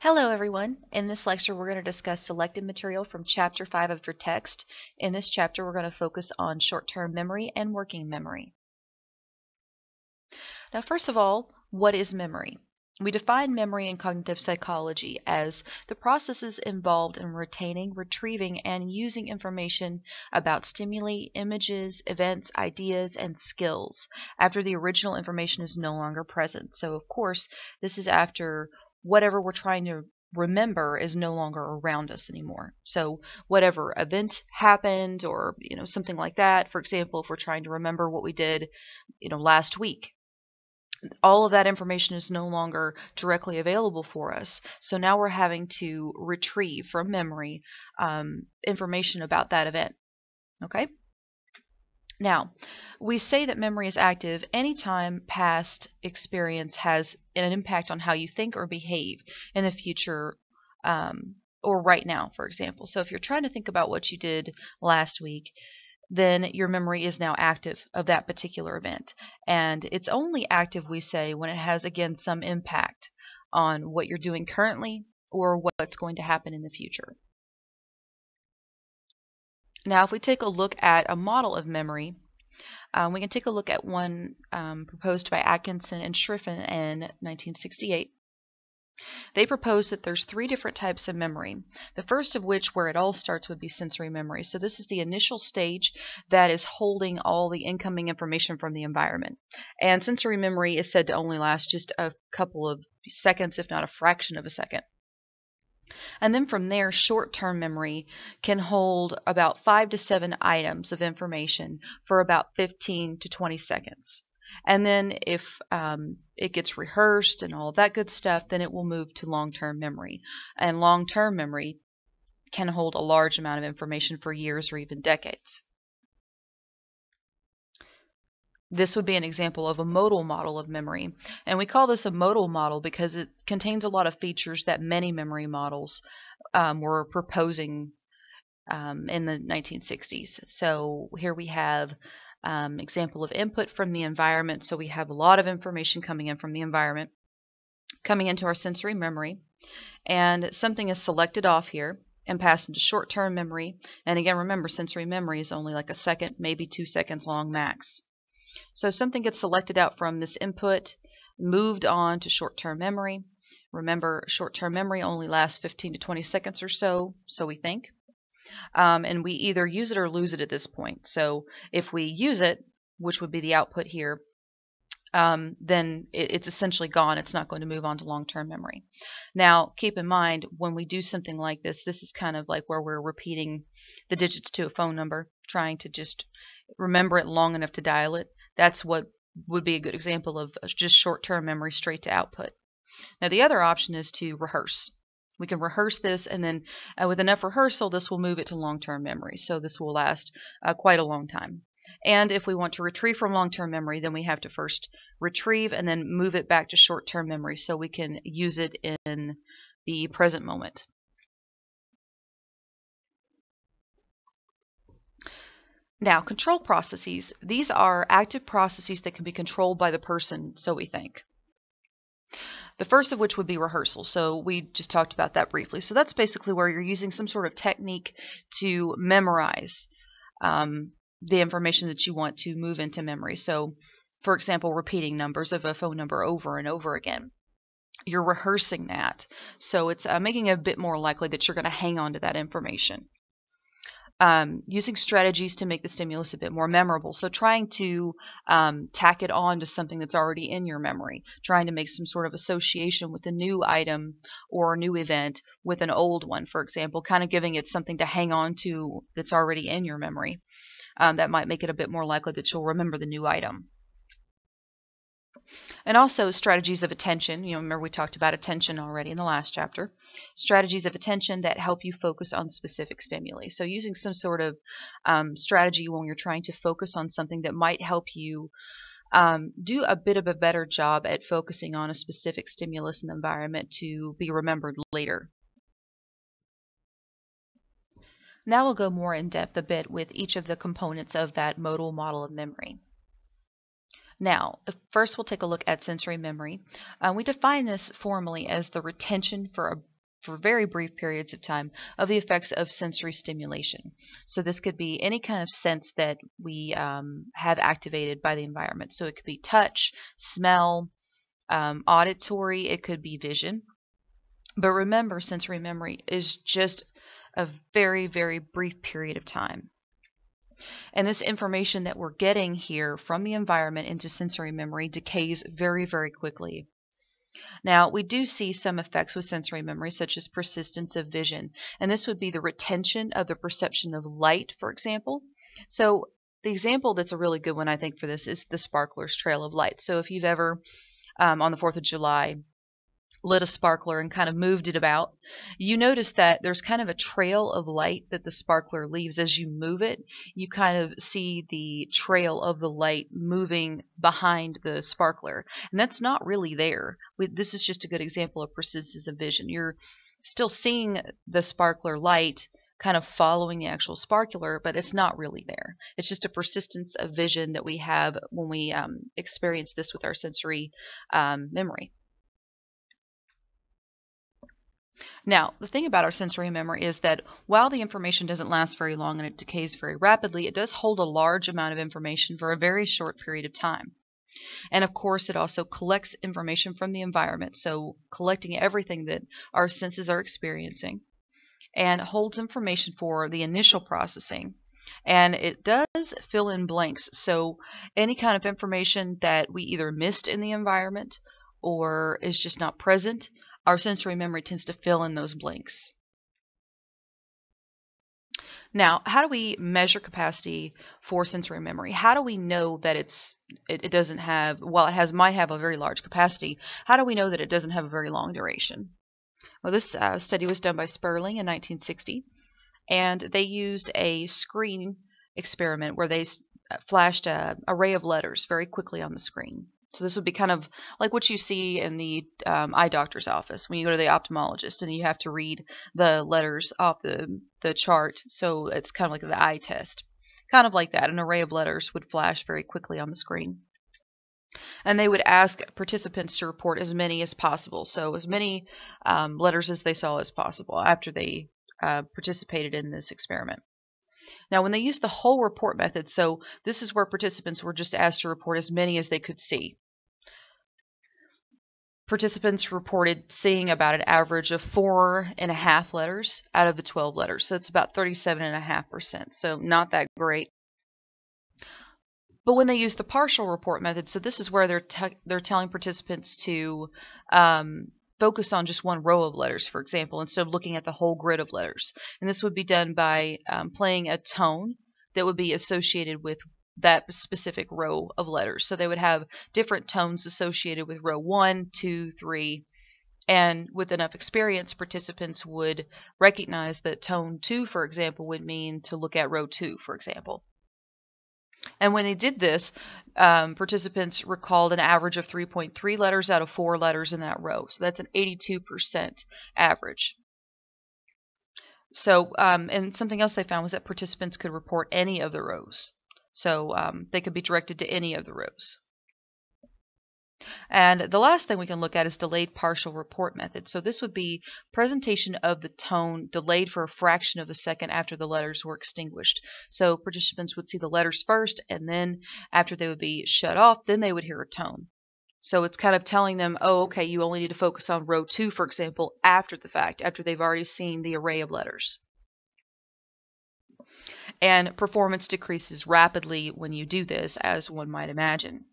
Hello everyone. In this lecture we're going to discuss selected material from chapter 5 of your text. In this chapter we're going to focus on short-term memory and working memory. Now first of all, what is memory? We define memory in cognitive psychology as the processes involved in retaining, retrieving, and using information about stimuli, images, events, ideas, and skills after the original information is no longer present. So of course, this is after whatever we're trying to remember is no longer around us anymore. So whatever event happened or you know something like that, for example, if we're trying to remember what we did, you know, last week, all of that information is no longer directly available for us. So now we're having to retrieve from memory um, information about that event. Okay? Now, we say that memory is active anytime past experience has an impact on how you think or behave in the future um, or right now, for example. So if you're trying to think about what you did last week, then your memory is now active of that particular event. And it's only active, we say, when it has, again, some impact on what you're doing currently or what's going to happen in the future. Now, if we take a look at a model of memory, um, we can take a look at one um, proposed by Atkinson and Shiffrin in 1968. They propose that there's three different types of memory. The first of which, where it all starts, would be sensory memory. So this is the initial stage that is holding all the incoming information from the environment. And sensory memory is said to only last just a couple of seconds, if not a fraction of a second. And then from there, short term memory can hold about five to seven items of information for about 15 to 20 seconds. And then if um, it gets rehearsed and all that good stuff, then it will move to long term memory. And long term memory can hold a large amount of information for years or even decades. This would be an example of a modal model of memory. And we call this a modal model because it contains a lot of features that many memory models um, were proposing um, in the 1960s. So here we have um, example of input from the environment. So we have a lot of information coming in from the environment, coming into our sensory memory. And something is selected off here and passed into short-term memory. And again, remember, sensory memory is only like a second, maybe two seconds long max. So something gets selected out from this input, moved on to short-term memory. Remember, short-term memory only lasts 15 to 20 seconds or so, so we think. Um, and we either use it or lose it at this point. So if we use it, which would be the output here, um, then it, it's essentially gone. It's not going to move on to long-term memory. Now, keep in mind, when we do something like this, this is kind of like where we're repeating the digits to a phone number, trying to just remember it long enough to dial it. That's what would be a good example of just short-term memory straight to output. Now the other option is to rehearse. We can rehearse this and then uh, with enough rehearsal this will move it to long-term memory. So this will last uh, quite a long time. And if we want to retrieve from long-term memory then we have to first retrieve and then move it back to short-term memory so we can use it in the present moment. Now, control processes, these are active processes that can be controlled by the person, so we think. The first of which would be rehearsal. So we just talked about that briefly. So that's basically where you're using some sort of technique to memorize um, the information that you want to move into memory. So, for example, repeating numbers of a phone number over and over again. You're rehearsing that. So it's uh, making it a bit more likely that you're going to hang on to that information um, using strategies to make the stimulus a bit more memorable. So trying to um, tack it on to something that's already in your memory, trying to make some sort of association with a new item or a new event with an old one, for example, kind of giving it something to hang on to that's already in your memory. Um, that might make it a bit more likely that you'll remember the new item. And also strategies of attention. You know, remember we talked about attention already in the last chapter. Strategies of attention that help you focus on specific stimuli. So using some sort of um, strategy when you're trying to focus on something that might help you um, do a bit of a better job at focusing on a specific stimulus in the environment to be remembered later. Now we'll go more in depth a bit with each of the components of that modal model of memory. Now, first we'll take a look at sensory memory. Uh, we define this formally as the retention for a for very brief periods of time of the effects of sensory stimulation. So this could be any kind of sense that we um, have activated by the environment. So it could be touch, smell, um, auditory, it could be vision. But remember, sensory memory is just a very, very brief period of time. And this information that we're getting here from the environment into sensory memory decays very, very quickly. Now, we do see some effects with sensory memory, such as persistence of vision, and this would be the retention of the perception of light, for example. So, the example that's a really good one, I think, for this is the sparkler's trail of light. So, if you've ever, um, on the 4th of July, lit a sparkler and kind of moved it about, you notice that there's kind of a trail of light that the sparkler leaves as you move it. You kind of see the trail of the light moving behind the sparkler, and that's not really there. This is just a good example of persistence of vision. You're still seeing the sparkler light kind of following the actual sparkler, but it's not really there. It's just a persistence of vision that we have when we um, experience this with our sensory um, memory. Now, the thing about our sensory memory is that while the information doesn't last very long and it decays very rapidly, it does hold a large amount of information for a very short period of time. And of course, it also collects information from the environment, so collecting everything that our senses are experiencing, and holds information for the initial processing. And it does fill in blanks, so any kind of information that we either missed in the environment or is just not present our sensory memory tends to fill in those blanks. Now, how do we measure capacity for sensory memory? How do we know that it's it, it, doesn't have while it has might have a very large capacity? How do we know that it doesn't have a very long duration? Well, this uh, study was done by Sperling in 1960, and they used a screen experiment where they flashed an array of letters very quickly on the screen. So this would be kind of like what you see in the um, eye doctor's office when you go to the ophthalmologist and you have to read the letters off the, the chart. So it's kind of like the eye test. Kind of like that. An array of letters would flash very quickly on the screen. And they would ask participants to report as many as possible. So as many um, letters as they saw as possible after they uh, participated in this experiment. Now, when they used the whole report method, so this is where participants were just asked to report as many as they could see. Participants reported seeing about an average of four and a half letters out of the 12 letters. So it's about 37.5%. So not that great. But when they use the partial report method, so this is where they're they're telling participants to um, focus on just one row of letters, for example, instead of looking at the whole grid of letters. And this would be done by um, playing a tone that would be associated with that specific row of letters. So they would have different tones associated with row one, two, three, and with enough experience, participants would recognize that tone 2, for example, would mean to look at row 2, for example. And when they did this, um, participants recalled an average of 3.3 letters out of four letters in that row. So that's an 82% average. So, um, and something else they found was that participants could report any of the rows. So um, they could be directed to any of the rows. And the last thing we can look at is delayed partial report method. So this would be presentation of the tone delayed for a fraction of a second after the letters were extinguished. So participants would see the letters first, and then after they would be shut off, then they would hear a tone. So it's kind of telling them, oh, okay, you only need to focus on row two, for example, after the fact, after they've already seen the array of letters. And performance decreases rapidly when you do this, as one might imagine.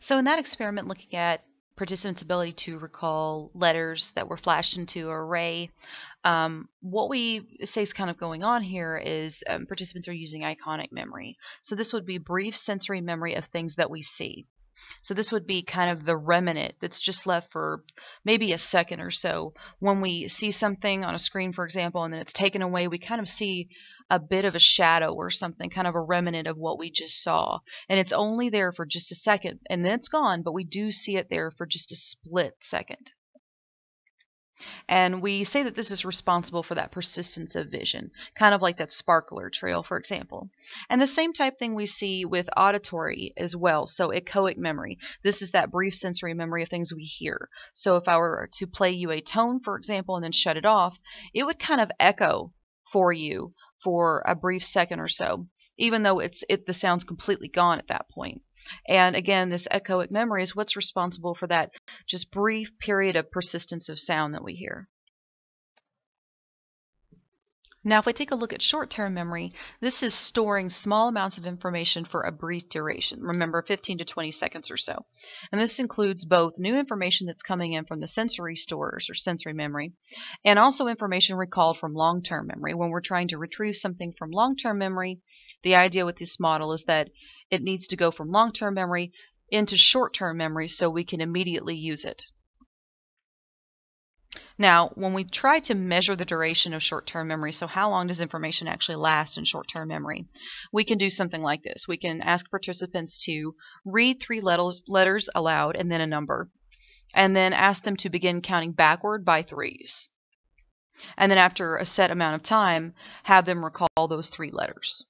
So in that experiment, looking at participants' ability to recall letters that were flashed into an array, um, what we say is kind of going on here is um, participants are using iconic memory. So this would be brief sensory memory of things that we see. So this would be kind of the remnant that's just left for maybe a second or so. When we see something on a screen, for example, and then it's taken away, we kind of see a bit of a shadow or something, kind of a remnant of what we just saw. And it's only there for just a second, and then it's gone, but we do see it there for just a split second. And we say that this is responsible for that persistence of vision, kind of like that sparkler trail, for example. And the same type thing we see with auditory as well. So echoic memory. This is that brief sensory memory of things we hear. So if I were to play you a tone, for example, and then shut it off, it would kind of echo for you for a brief second or so, even though it's it the sound's completely gone at that point. And again, this echoic memory is what's responsible for that just brief period of persistence of sound that we hear. Now, if we take a look at short-term memory, this is storing small amounts of information for a brief duration. Remember, 15 to 20 seconds or so. And this includes both new information that's coming in from the sensory stores or sensory memory, and also information recalled from long-term memory. When we're trying to retrieve something from long-term memory, the idea with this model is that it needs to go from long-term memory into short-term memory so we can immediately use it. Now, when we try to measure the duration of short-term memory, so how long does information actually last in short-term memory, we can do something like this. We can ask participants to read three letters, letters aloud and then a number, and then ask them to begin counting backward by threes. And then after a set amount of time, have them recall those three letters.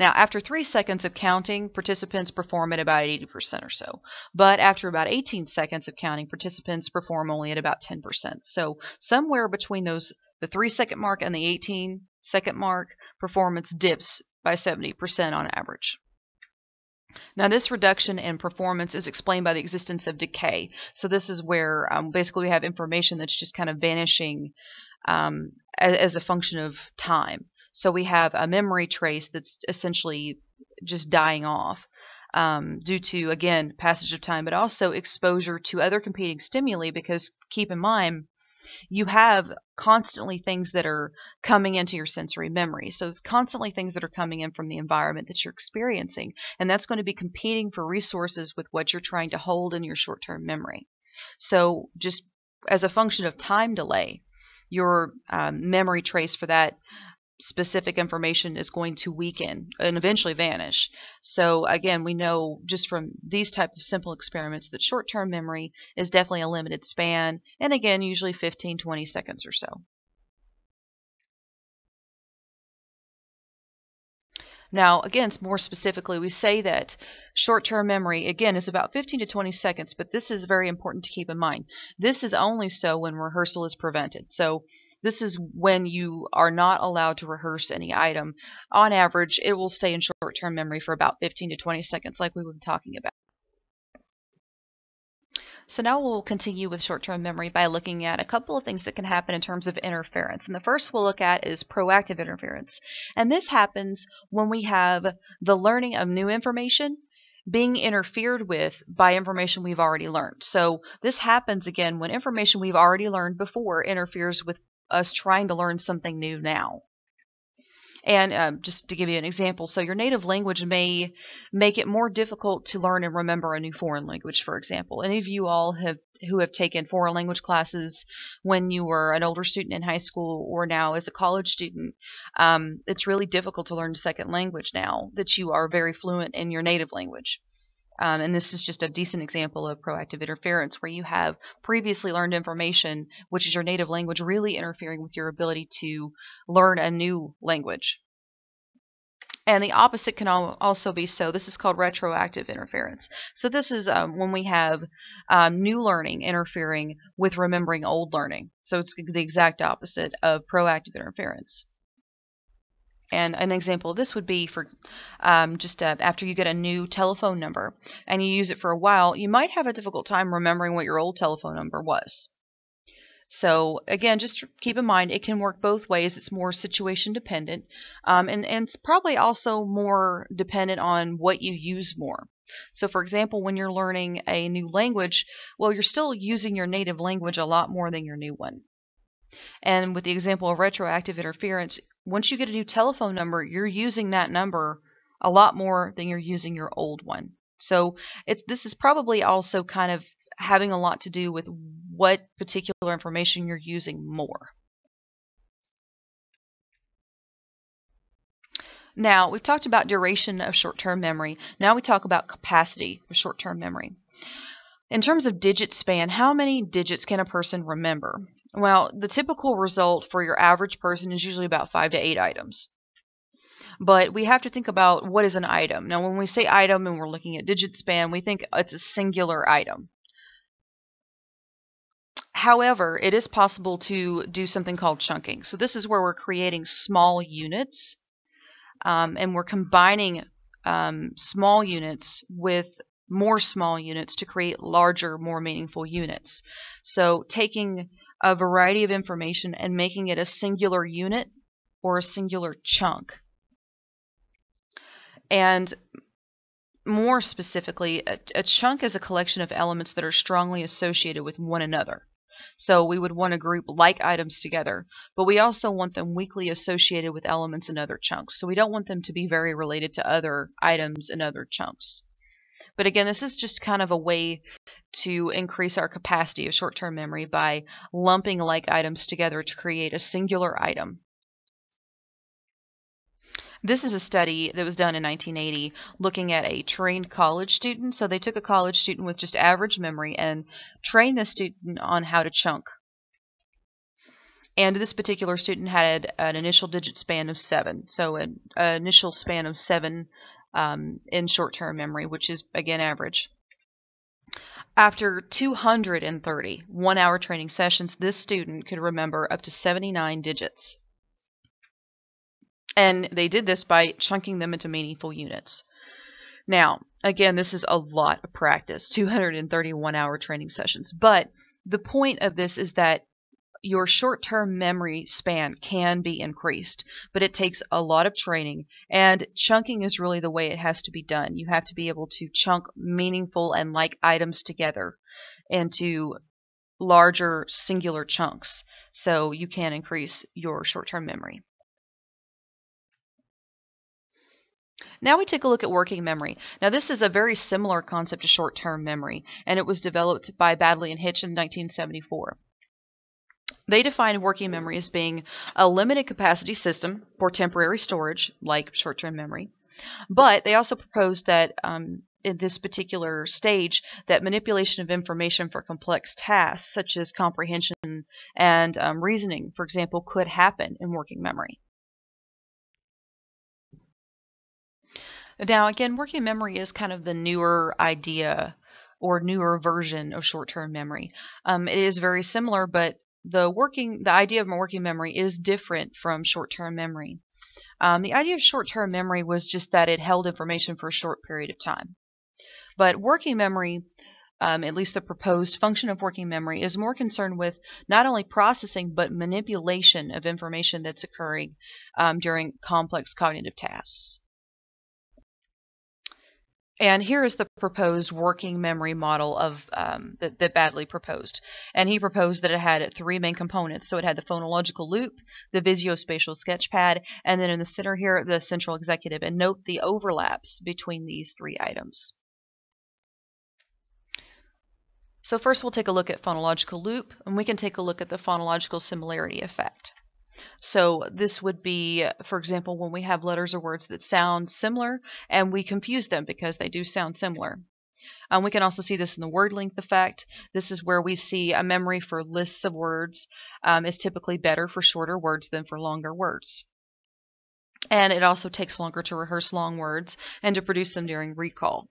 Now, after three seconds of counting, participants perform at about 80% or so. But after about 18 seconds of counting, participants perform only at about 10%. So somewhere between those the three second mark and the 18 second mark, performance dips by 70% on average. Now, this reduction in performance is explained by the existence of decay. So this is where um, basically we have information that's just kind of vanishing um, as, as, a function of time. So we have a memory trace that's essentially just dying off um, due to, again, passage of time, but also exposure to other competing stimuli because keep in mind, you have constantly things that are coming into your sensory memory. So constantly things that are coming in from the environment that you're experiencing. And that's going to be competing for resources with what you're trying to hold in your short-term memory. So just as a function of time delay, your um, memory trace for that specific information is going to weaken and eventually vanish. So again, we know just from these type of simple experiments that short-term memory is definitely a limited span and again usually 15 20 seconds or so. Now, again, more specifically, we say that short-term memory, again, is about 15 to 20 seconds, but this is very important to keep in mind. This is only so when rehearsal is prevented. So this is when you are not allowed to rehearse any item. On average, it will stay in short-term memory for about 15 to 20 seconds, like we were talking about. So now we'll continue with short-term memory by looking at a couple of things that can happen in terms of interference. And the first we'll look at is proactive interference. And this happens when we have the learning of new information being interfered with by information we've already learned. So this happens again when information we've already learned before interferes with us trying to learn something new now. And um, just to give you an example, so your native language may make it more difficult to learn and remember a new foreign language, for example. Any of you all have who have taken foreign language classes when you were an older student in high school or now as a college student, um, it's really difficult to learn a second language now that you are very fluent in your native language. Um, and this is just a decent example of proactive interference where you have previously learned information, which is your native language, really interfering with your ability to learn a new language. And the opposite can also be so. This is called retroactive interference. So this is um, when we have um, new learning interfering with remembering old learning. So it's the exact opposite of proactive interference. And an example of this would be for um, just uh, after you get a new telephone number and you use it for a while, you might have a difficult time remembering what your old telephone number was. So again, just keep in mind it can work both ways. It's more situation dependent, um, and and it's probably also more dependent on what you use more. So for example, when you're learning a new language, well, you're still using your native language a lot more than your new one. And with the example of retroactive interference, once you get a new telephone number, you're using that number a lot more than you're using your old one. So it's this is probably also kind of having a lot to do with what particular information you're using more. Now, we've talked about duration of short-term memory. Now we talk about capacity of short-term memory. In terms of digit span, how many digits can a person remember? Well, the typical result for your average person is usually about five to eight items. But we have to think about what is an item. Now, when we say item and we're looking at digit span, we think it's a singular item. However, it is possible to do something called chunking. So this is where we're creating small units um, and we're combining um, small units with more small units to create larger, more meaningful units. So taking a variety of information and making it a singular unit or a singular chunk. And more specifically, a, a, chunk is a collection of elements that are strongly associated with one another. So we would want to group like items together, but we also want them weakly associated with elements in other chunks. So we don't want them to be very related to other items in other chunks. But again, this is just kind of a way to increase our capacity of short-term memory by lumping like items together to create a singular item. This is a study that was done in 1980 looking at a trained college student. So they took a college student with just average memory and trained the student on how to chunk. And this particular student had an initial digit span of seven. So an, an initial span of seven um, in short term memory, which is again average. After 230 one hour training sessions, this student could remember up to 79 digits. And they did this by chunking them into meaningful units. Now, again, this is a lot of practice 231 hour training sessions. But the point of this is that your short term memory span can be increased, but it takes a lot of training. And chunking is really the way it has to be done. You have to be able to chunk meaningful and like items together into larger singular chunks so you can increase your short term memory. Now we take a look at working memory. Now this is a very similar concept to short-term memory, and it was developed by Baddeley and Hitch in 1974. They defined working memory as being a limited capacity system for temporary storage, like short-term memory. But they also proposed that um, in this particular stage, that manipulation of information for complex tasks, such as comprehension and um, reasoning, for example, could happen in working memory. Now, again, working memory is kind of the newer idea or newer version of short-term memory. Um, it is very similar, but the working the idea of working memory is different from short-term memory. Um, the idea of short-term memory was just that it held information for a short period of time. But working memory, um, at least the proposed function of working memory, is more concerned with not only processing but manipulation of information that's occurring um, during complex cognitive tasks. And here is the proposed working memory model of um, that, that Baddeley proposed. And he proposed that it had three main components. So it had the phonological loop, the visuospatial sketchpad, and then in the center here, the central executive. And note the overlaps between these three items. So first we'll take a look at phonological loop, and we can take a look at the phonological similarity effect. So this would be, for example, when we have letters or words that sound similar and we confuse them because they do sound similar. Um, we can also see this in the word length effect. This is where we see a memory for lists of words um, is typically better for shorter words than for longer words. And it also takes longer to rehearse long words and to produce them during recall.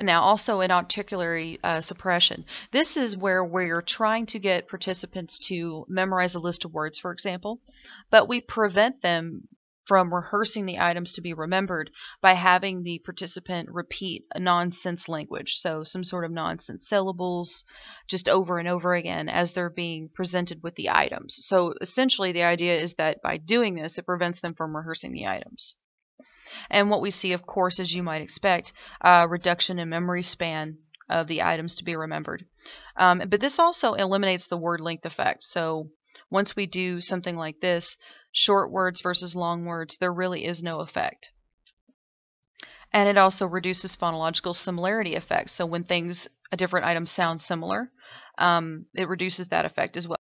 Now, also in articulatory uh, suppression. This is where we're trying to get participants to memorize a list of words, for example, but we prevent them from rehearsing the items to be remembered by having the participant repeat a nonsense language, so some sort of nonsense syllables just over and over again as they're being presented with the items. So essentially the idea is that by doing this, it prevents them from rehearsing the items. And what we see, of course, as you might expect, a reduction in memory span of the items to be remembered. Um, but this also eliminates the word length effect. So once we do something like this, short words versus long words, there really is no effect. And it also reduces phonological similarity effect. So when things, a different item sounds similar, um, it reduces that effect as well.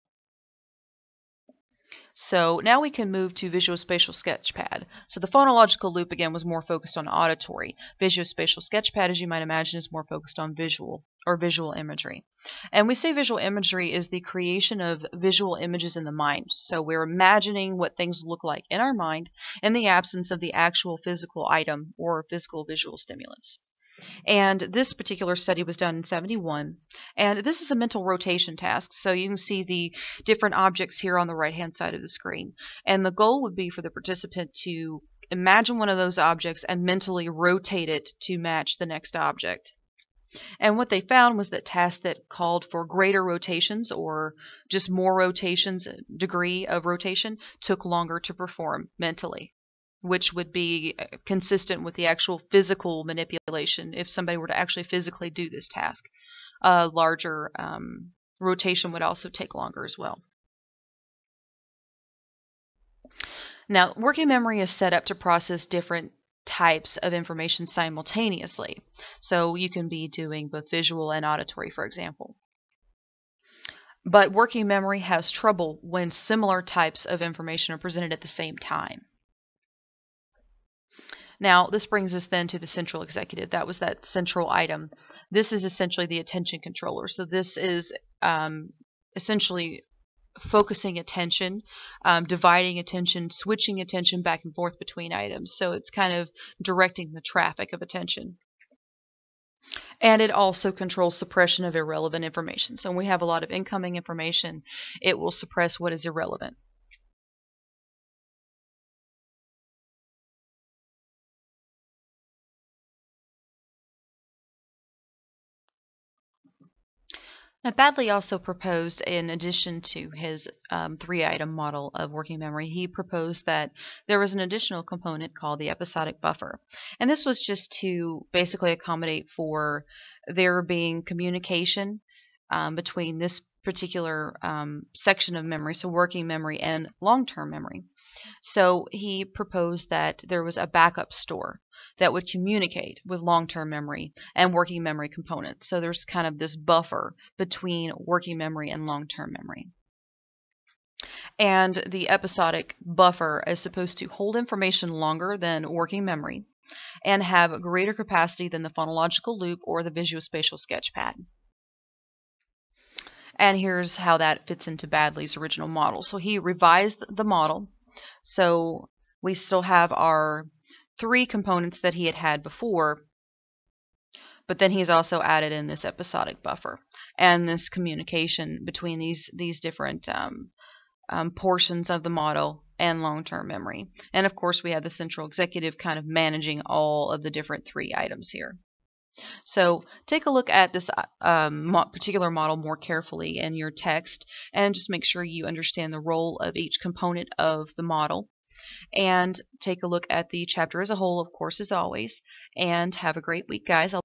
So now we can move to Visuospatial Sketchpad. So the phonological loop again was more focused on auditory. Visuospatial Sketchpad, as you might imagine, is more focused on visual or visual imagery. And we say visual imagery is the creation of visual images in the mind. So we're imagining what things look like in our mind in the absence of the actual physical item or physical visual stimulus. And this particular study was done in 71. And this is a mental rotation task. So you can see the different objects here on the right hand side of the screen. And the goal would be for the participant to imagine one of those objects and mentally rotate it to match the next object. And what they found was that tasks that called for greater rotations or just more rotations, degree of rotation, took longer to perform mentally which would be uh, consistent with the actual physical manipulation if somebody were to actually physically do this task. A larger um, rotation would also take longer as well. Now, working memory is set up to process different types of information simultaneously. So you can be doing both visual and auditory, for example. But working memory has trouble when similar types of information are presented at the same time. Now, this brings us then to the central executive. That was that central item. This is essentially the attention controller. So this is um, essentially focusing attention, um, dividing attention, switching attention back and forth between items. So it's kind of directing the traffic of attention. And it also controls suppression of irrelevant information. So when we have a lot of incoming information, it will suppress what is irrelevant. Now, Baddeley also proposed, in addition to his um, three item model of working memory, he proposed that there was an additional component called the episodic buffer. And this was just to basically accommodate for there being communication um, between this particular um, section of memory, so working memory and long term memory. So he proposed that there was a backup store that would communicate with long-term memory and working memory components. So there's kind of this buffer between working memory and long-term memory. And the episodic buffer is supposed to hold information longer than working memory and have greater capacity than the phonological loop or the visuospatial sketchpad. And here's how that fits into Baddeley's original model. So he revised the model. So we still have our three components that he had had before, but then he's also added in this episodic buffer and this communication between these these different um, um, portions of the model and long-term memory. And of course, we have the central executive kind of managing all of the different three items here. So take a look at this um, particular model more carefully in your text and just make sure you understand the role of each component of the model and take a look at the chapter as a whole, of course, as always. And have a great week, guys. I'll